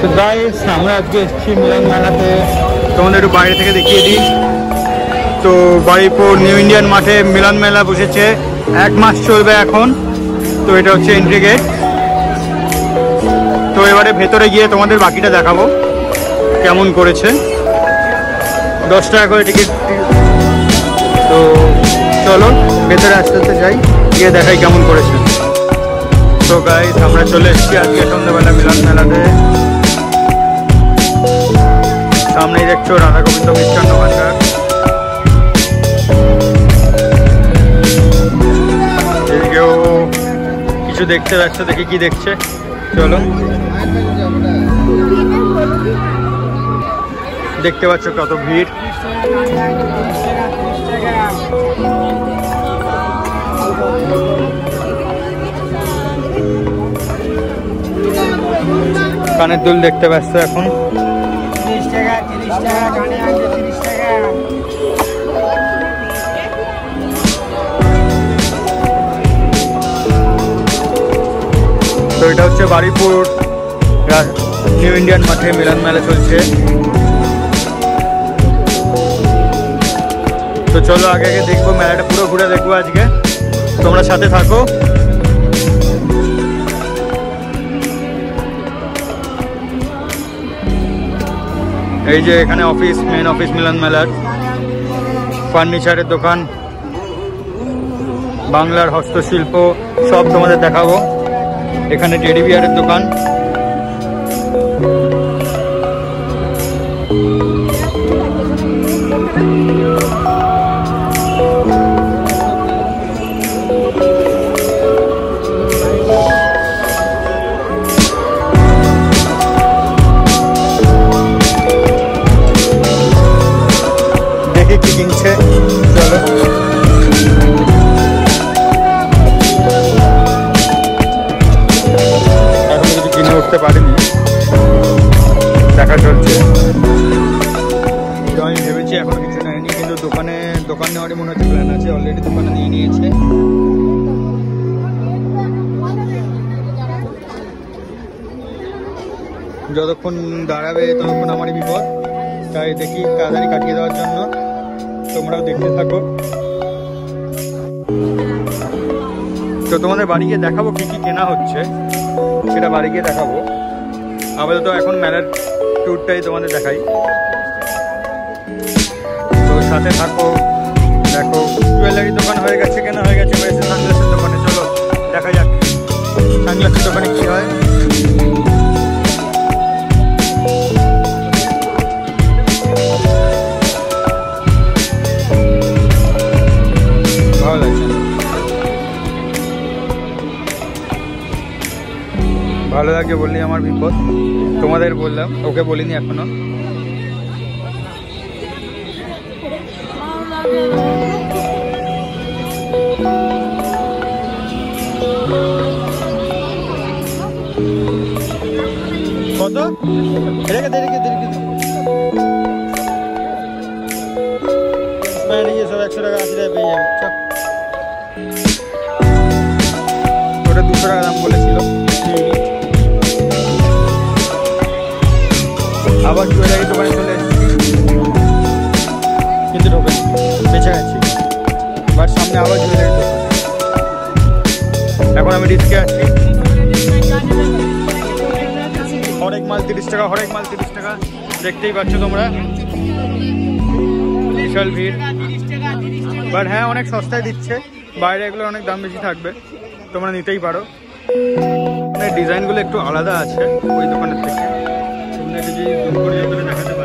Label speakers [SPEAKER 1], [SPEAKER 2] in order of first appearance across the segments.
[SPEAKER 1] তো গাইস আমরা আজকে এসেছি মিলন মেলাতে। তোমাদের একটু বাইরে থেকে দেখিয়ে দিই। তো বাড়িপুর নিউ ইন্ডিয়ান মাঠে মিলন মেলা বসেছে। এক মাস চলবে এখন। তো এটা হচ্ছে এন্ট্রি গেট তো এবারে ভেতরে গিয়ে তোমাদের বাকিটা দেখাবো। কেমন করেছে। দশ টাকা করে টিকিট তো চলো, ভেতরে আস্তে আস্তে যাই। গিয়ে দেখাই কেমন করেছে। তো গাইস আমরা চলে এসেছি আজকে সন্ধ্যাবেলা মিলন মেলাতে। সামনেই দেখছ রাধা গোবিন্দ মিষ্টান্ন ভান্ডার এদিকেও কিছু দেখতে ব্যস্ত, দেখি কি দেখছে। চলো। দেখতে পাচ্ছ কত ভিড়। কানের দুল দেখতে ব্যস্ত এখন। তো এটা হচ্ছে বারিপুর রা- নিউ ইন্ডিয়ান মাঠে মিলন মেলা চলছে। তো চলো আগে আগে দেখব, মেলাটা পুরো ঘুরে দেখব আজকে। তোমরা সাথে থাকো। এই যে এখানে অফিস মেন অফিস মিলন মেলার। ফার্নিচারের দোকান, বাংলার হস্তশিল্প, সব তোমাদের দেখাবো। এখানে টেডি বিয়ারের দোকান। দেখা চলছে। তো আমি ভেবেছি এখনও কিছু নেয়নি কিন্তু দোকানে, দোকান নেওয়ারই মনে হচ্ছে প্ল্যান আছে অলরেডি দোকানে নিয়ে নিয়েছে। যতক্ষণ দাঁড়াবে, ততক্ষণ আমারই বিপদ। তাই দেখি তাড়াতাড়ি কাটিয়ে দেওয়ার জন্য। তোমরাও দেখতে থাকো। তো তোমাদের বাড়ি গিয়ে দেখাবো কি কি কেনা হচ্ছে। সেটা বাড়ি গিয়ে দেখাবো। আপাতত এখন মেলার ট্যুরটাই তোমাদের দেখাই। তো সাথে থাকো, দেখো জুয়েলারি দোকান হয়ে গেছে কেন? হয়ে গেছে এসে সানগ্লাসের দোকানে চলো, দেখা যাক সানগ্লাসের দোকানে কি হয়। ভালো ভালো লাগছে বললি আমার বিপদ। তোমাদের বললাম ওকে বলিনি এখনও। কত? রেখে দে রেখে দে রেখে দে। সব একশো টাকা আশি টাকা পেয়ে যাবে ওটা দুশো টাকা দাম বলেছিল। আবার জুয়েলারি দোকানে চলে এসেছি কিন্তু ঢোকে বেঁচে গেছি। বাট সামনে আবার জুয়েলারি দোকান এখন আমি রিস্কে আছি। হরেক মাল তিরিশ টাকা, হরেক মাল তিরিশ টাকা। দেখতেই পাচ্ছ তোমরা। বিশাল ভিড়। বাট হ্যাঁ অনেক সস্তায় দিচ্ছে। বাইরে এগুলো অনেক দাম বেশি থাকবে। তোমরা নিতেই পারো। মানে ডিজাইনগুলো একটু আলাদা আছে ওই দোকানের থেকে। তোমরা যদি জুম করে যতটা দেখাতে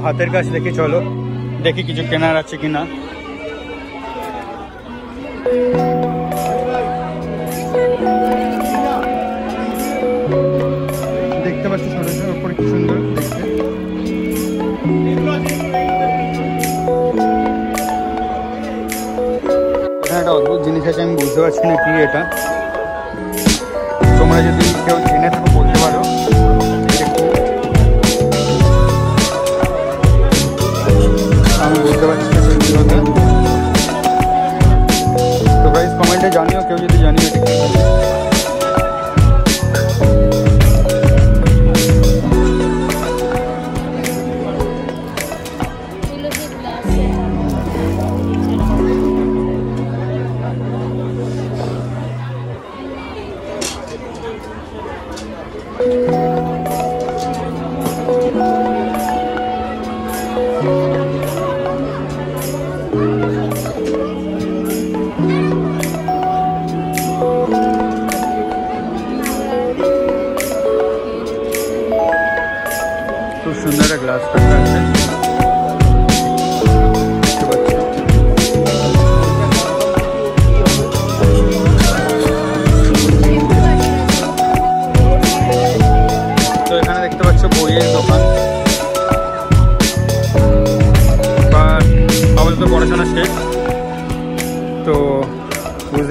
[SPEAKER 1] হাতের কাজ দেখি চলো দেখি কিছু কেনার আছে কিনা দেখতে পাচ্ছ সরষের ওপরে কি সুন্দর দেখতে এখানে একটা অদ্ভুত জিনিস আছে আমি বুঝতে পারছি না কি এটা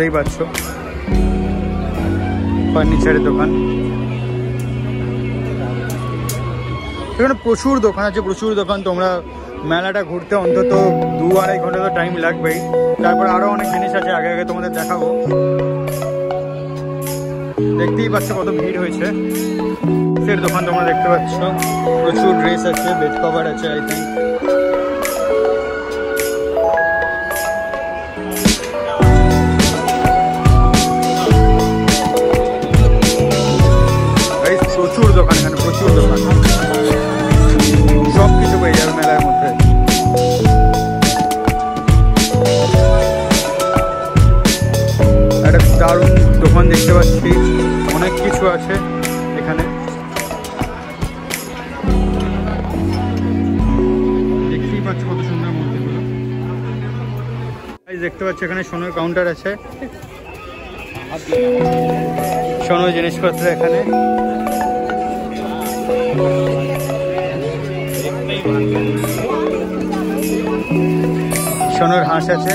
[SPEAKER 1] বুঝতেই পারছ ফার্নিচারের দোকান। এখানে প্রচুর দোকান আছে, প্রচুর দোকান। তোমরা মেলাটা ঘুরতে অন্তত দু আড়াই ঘণ্টা তো টাইম লাগবেই। তারপর আরও অনেক জিনিস আছে, আগে আগে তোমাদের দেখাবো। দেখতেই পাচ্ছ কত ভিড় হয়েছে। ড্রেসের দোকান তোমরা দেখতে পাচ্ছ। প্রচুর ড্রেস আছে বেড কভার আছে আই থিঙ্ক দোকান দেখতে পাচ্ছি অনেক কিছু আছে এখানে। দেখতেই পাচ্ছ কত সুন্দর দেখতে পাচ্ছ এখানে সোনার কাউন্টার আছে। সোনার জিনিসপত্র এখানে। সোনার হাঁস আছে।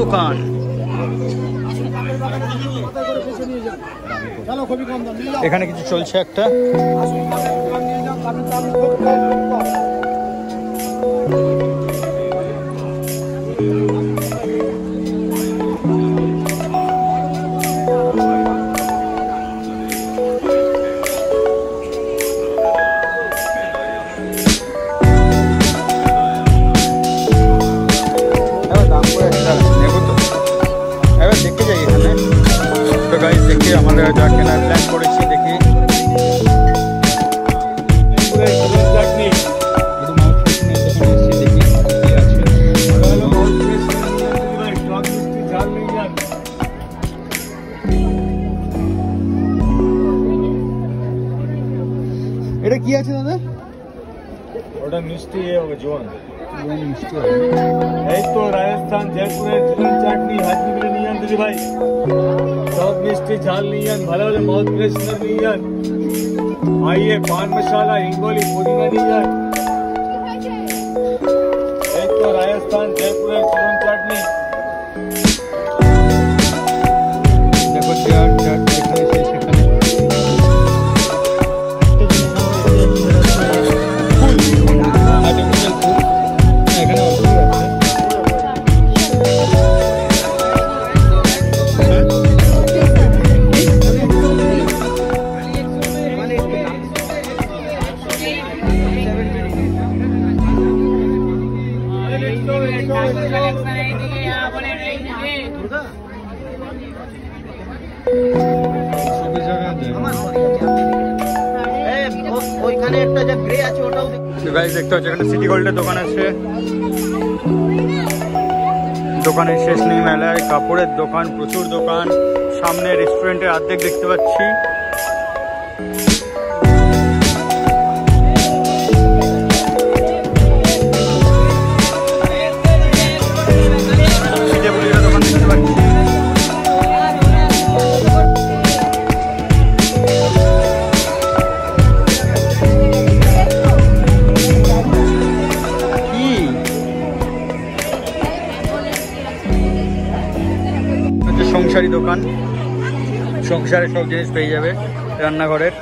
[SPEAKER 1] দোকান। এখানে কিছু চলছে একটা। কি আছে দাদা
[SPEAKER 2] ওটা মিষ্টি এ হবে জোয়ান
[SPEAKER 1] জোয়ান মিষ্টি হবে
[SPEAKER 2] এই তো রাজস্থান জয়পুরের চিকেন চাটনি হাজি করে নিয়ে যান দিদি ভাই সব মিষ্টি ঝাল নিয়ে যান ভালো ভালো মাউথ ফ্রেশনার নিয়ে যান आइए पान मसाला इंगोली पुदीना नहीं जान एक तो राजस्थान जयपुर
[SPEAKER 1] দোকানের শেষ নেই মেলায় কাপড়ের দোকান প্রচুর দোকান। সামনে রেস্টুরেন্টের আর্ধেক দেখতে পাচ্ছি। সংসারী দোকান। সংসারের সব জিনিস পেয়ে যাবে রান্নাঘরের।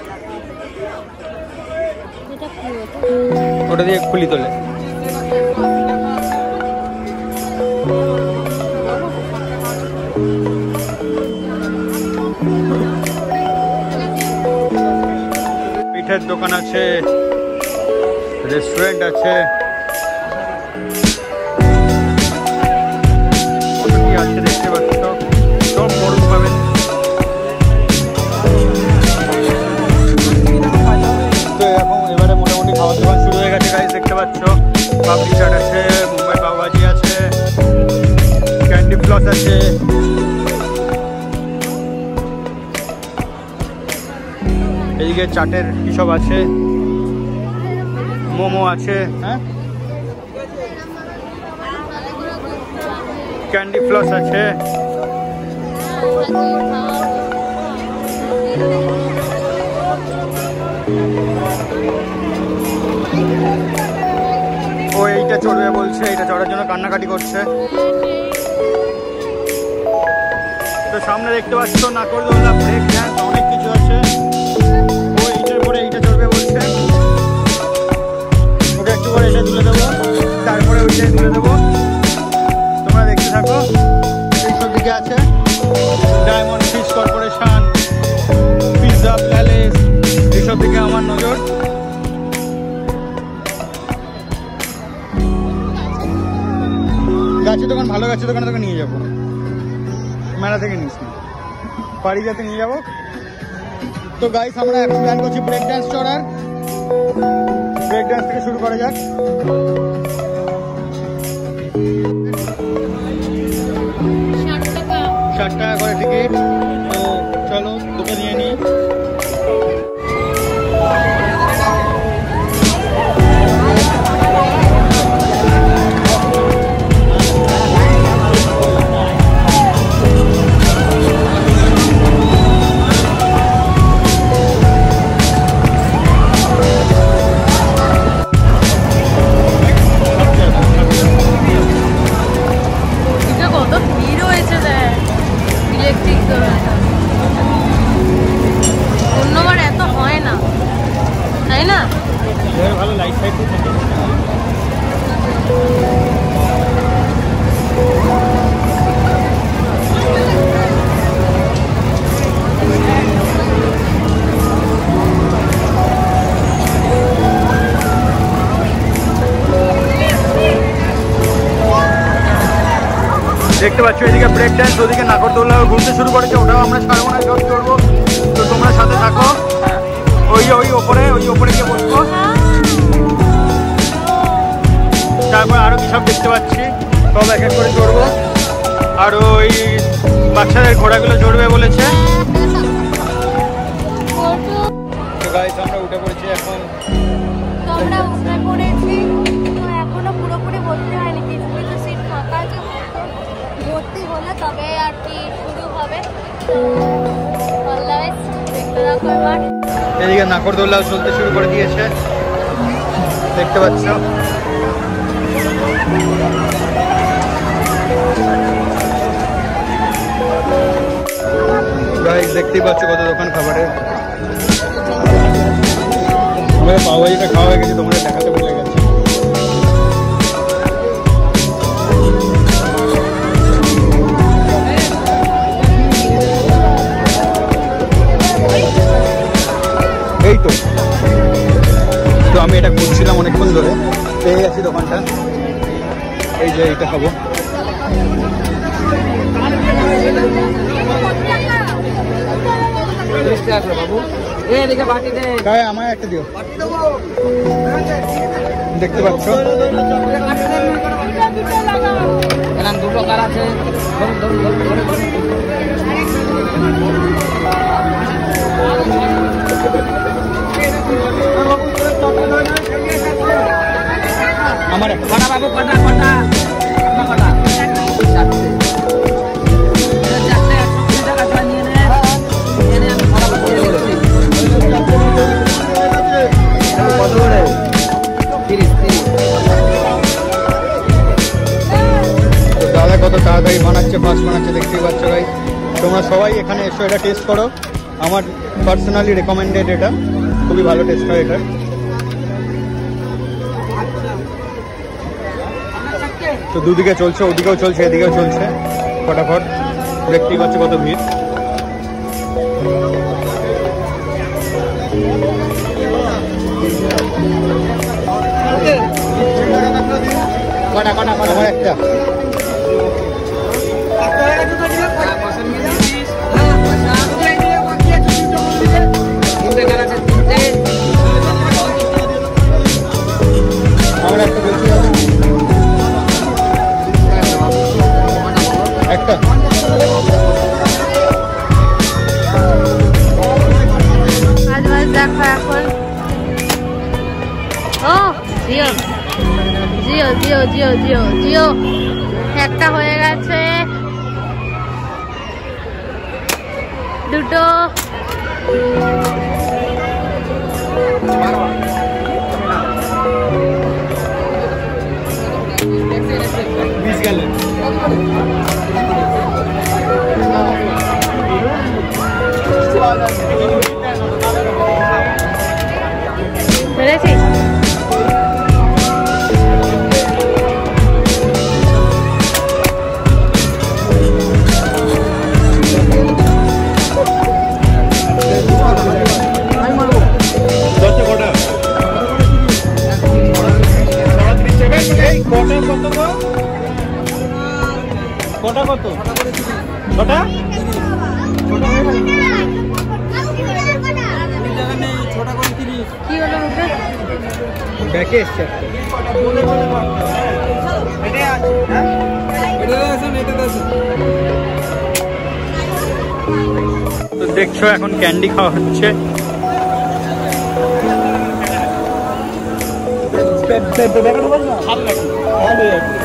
[SPEAKER 1] ওটা দিয়ে খুলি তোলে। পিঠের দোকান আছে রেস্টুরেন্ট আছে। পাচ্ছ। পাপড়ি চাট আছে, মুম্বাই পাওভাজি আছে, ক্যান্ডি ফ্লস আছে। এদিকে চাটের সব আছে? মোমো আছে হ্যাঁ? ক্যান্ডি ফ্লস আছে। ও এইটা চড়বে বলছে, এটা চড়ার জন্য কান্নাকাটি করছে। তো সামনে দেখতে পাচ্ছ নাকরদোল্লা ব্রেক ড্যান্স অনেক কিছু আছে। ও এইটার পরে চড়বে বলছে। একটু তুলে দেবো। তারপরে তুলে দেবো। তোমরা থাকো। দিকে আছে। ডায়মন্ড কর্পোরেশন পিৎজা দিকে আমার দোকান ভালো গাছের দোকানে তোকে নিয়ে যাব। মেলা থেকে নিস না। পারিজাতে নিয়ে যাব। তো গাইস আমরা এখন প্ল্যান করছি ব্রেক ডান্স চড়ার। ব্রেক ডান্স থেকে শুরু করা যাক।
[SPEAKER 3] ষাট টাকা।
[SPEAKER 1] করে টিকিট দেখতে পাচ্ছ, এদিকে ব্রেক ড্যান্স ওদিকে নাগরদোল্লা ঘুরতে শুরু করেছে। ওটাও আমরা ছাড়বো না জব করব তো তোমরা সাথে থাকো। ওই ওই ওপরে ওই ওপরে গিয়ে বসবো। তারপর আরও কি সব দেখতে পাচ্ছি। সব এক এক করে চড়বো। আর ওই বাচ্চাদের ঘোড়াগুলো চড়বে বলেছে। আমরা উঠে পড়েছি এখন। এদিকে নাকরদোল্লাও চলতে শুরু করে দিয়েছে। দেখতে পাচ্ছ। দেখতেই পাচ্ছ কত দোকান খাবারের। আমাদের পাওয়াজিটা খাওয়া হয়ে গেছে তোমাদের দেখাতে ভুলে এইটা খাব। আমায় একটা দিও। দেখতে পাচ্ছ?
[SPEAKER 4] দুটো কার আছে।
[SPEAKER 1] পার্সোনালি রেকমেন্ডেড এটা। খুবই ভালো টেস্ট হয় এটা। তো দুদিকে চলছে, ওদিকেও চলছে, এদিকেও চলছে। ফটাফট দেখতেই পাচ্ছ কত ভিড়।
[SPEAKER 4] কটা কটা কটা?
[SPEAKER 1] একটা।
[SPEAKER 3] জিও জিও জিও। একটা হয়ে গেছে। দুটো।
[SPEAKER 1] বিশ গেলে কত গো? কটা কত? কটা?
[SPEAKER 3] কি হলো ওটা
[SPEAKER 1] ব্যাকে এসছে। তো দেখছ এখন ক্যান্ডি খাওয়া হচ্ছে। খাবে নাকি?